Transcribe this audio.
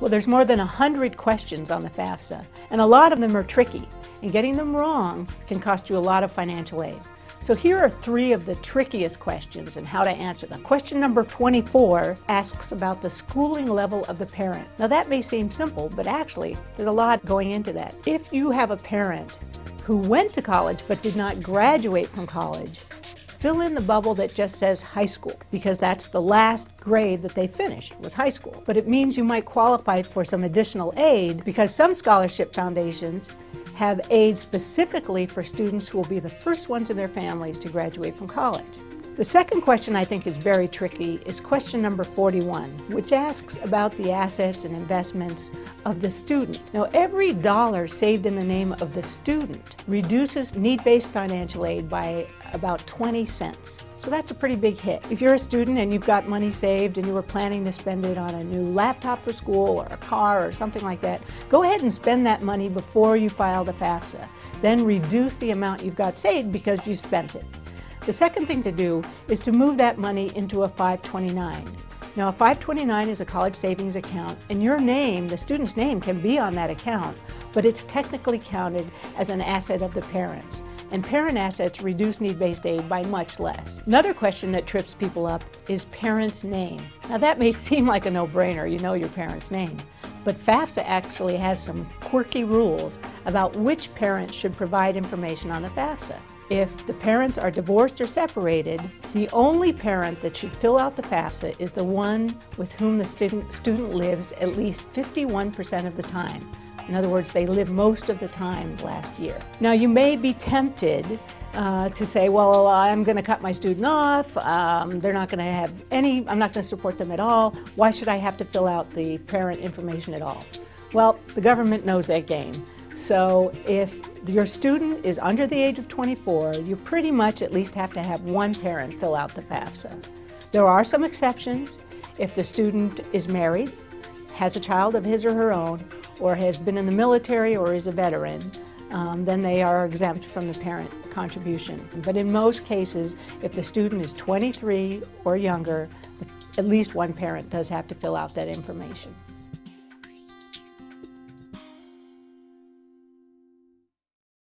Well, there's more than 100 questions on the FAFSA, and a lot of them are tricky, and getting them wrong can cost you a lot of financial aid. So here are three of the trickiest questions and how to answer them. Question number 24 asks about the schooling level of the parent. Now that may seem simple, but actually there's a lot going into that. If you have a parent who went to college but did not graduate from college, fill in the bubble that just says high school because that's the last grade that they finished was high school. But it means you might qualify for some additional aid because some scholarship foundations have aid specifically for students who will be the first ones in their families to graduate from college. The second question I think is very tricky is question number 41, which asks about the assets and investments of the student. Now, every dollar saved in the name of the student reduces need-based financial aid by about 20 cents. So that's a pretty big hit. If you're a student and you've got money saved and you were planning to spend it on a new laptop for school or a car or something like that, go ahead and spend that money before you file the FAFSA. Then reduce the amount you've got saved because you spent it. The second thing to do is to move that money into a 529. Now a 529 is a college savings account and your name, the student's name, can be on that account, but it's technically counted as an asset of the parents and parent assets reduce need-based aid by much less. Another question that trips people up is parent's name. Now that may seem like a no-brainer, you know your parent's name, but FAFSA actually has some quirky rules about which parents should provide information on the FAFSA. If the parents are divorced or separated, the only parent that should fill out the FAFSA is the one with whom the student, student lives at least 51% of the time. In other words, they live most of the time last year. Now, you may be tempted uh, to say, well, I'm going to cut my student off. Um, they're not going to have any, I'm not going to support them at all. Why should I have to fill out the parent information at all? Well, the government knows that game. So if your student is under the age of 24, you pretty much at least have to have one parent fill out the FAFSA. There are some exceptions. If the student is married, has a child of his or her own, or has been in the military or is a veteran, um, then they are exempt from the parent contribution. But in most cases, if the student is 23 or younger, at least one parent does have to fill out that information.